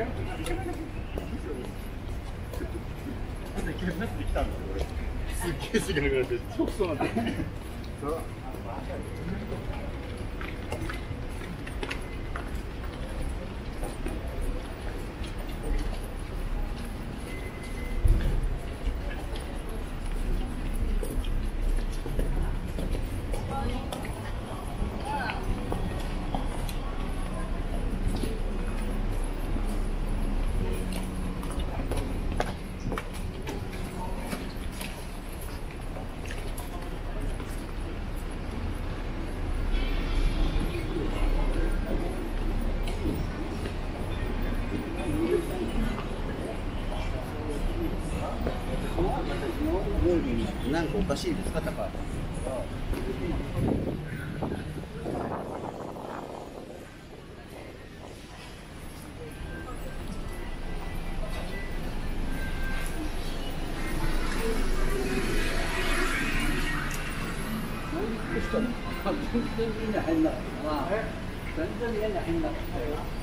すっげえすげえなくなって。そそうなん。おかしいです。か、高橋。全然家に入んなかったな。全然家に入んなかったよ。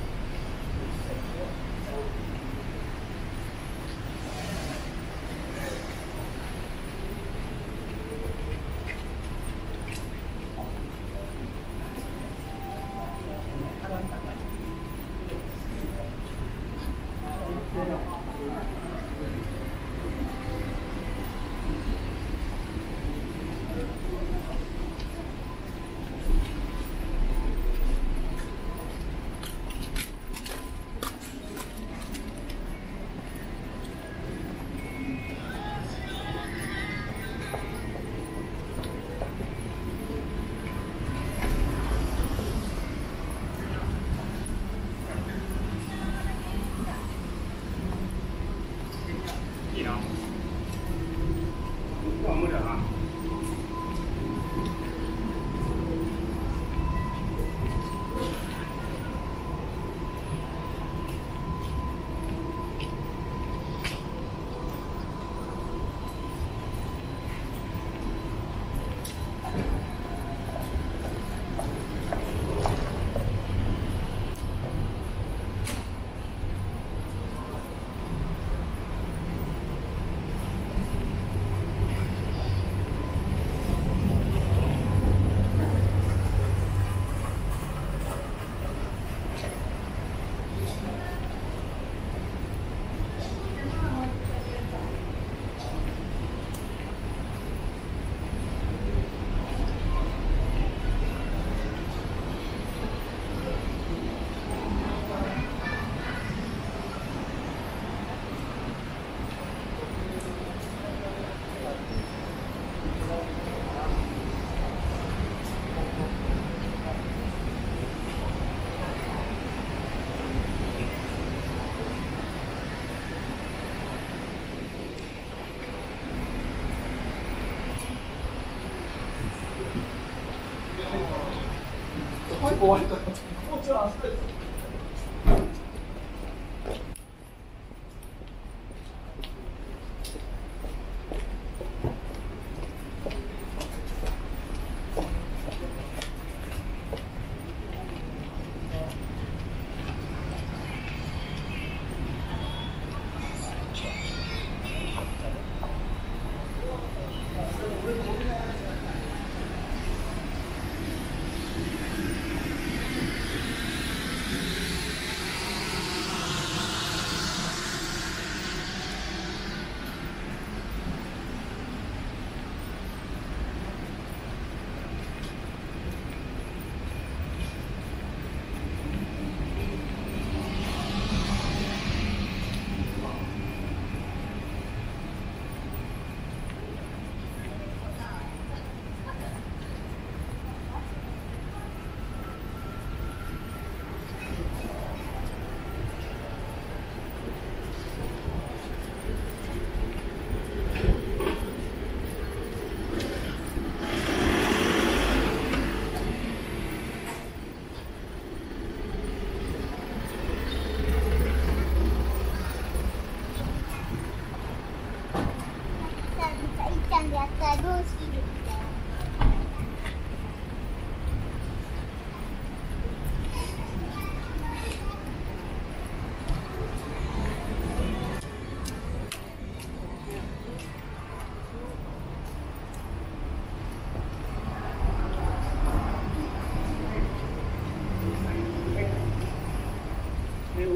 的啊。 보고 하니까 꽂지 않았어요.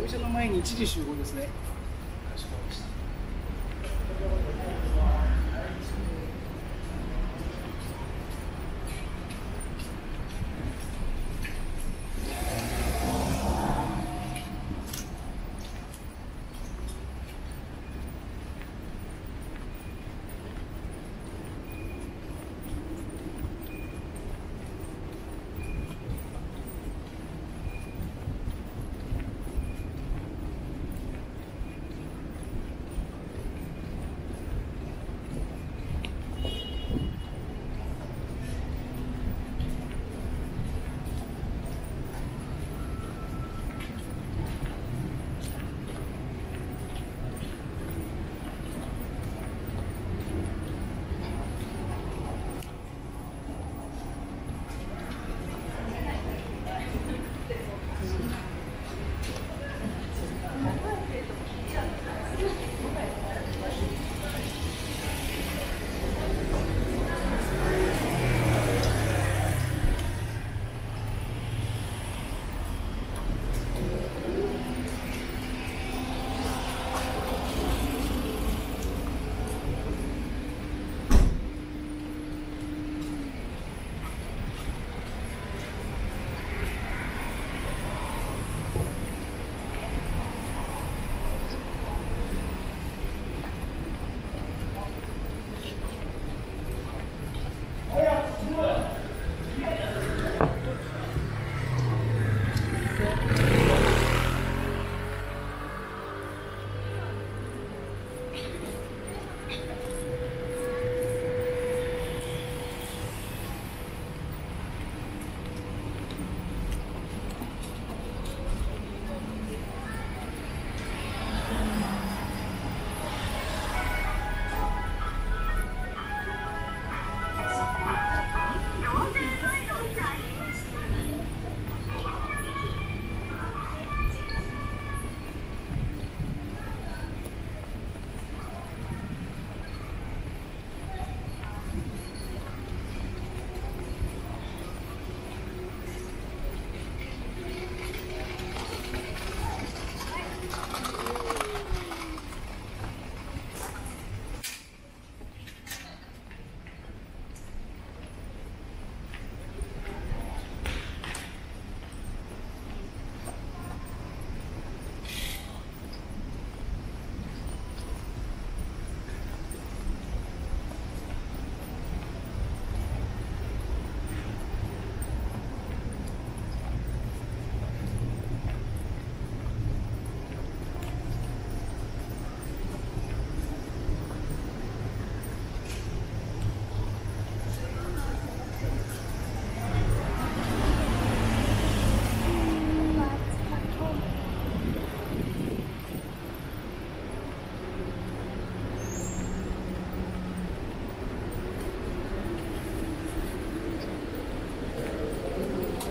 店の前に1時集合ですね。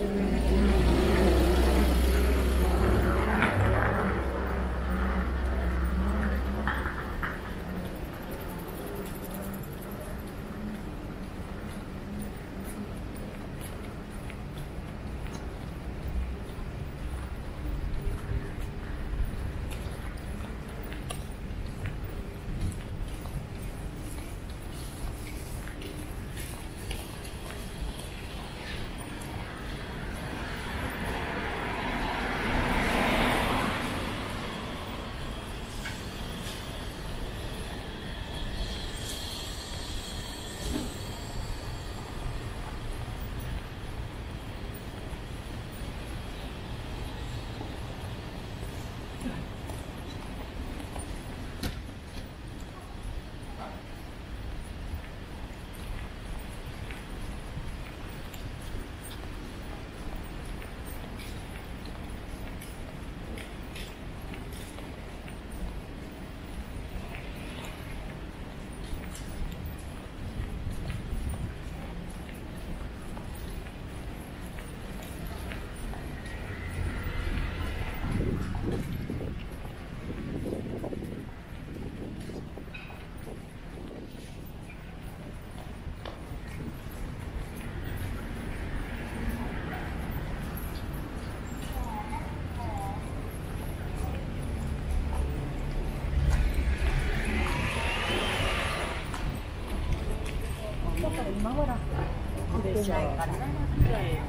Amen. 맞나? 네. 네.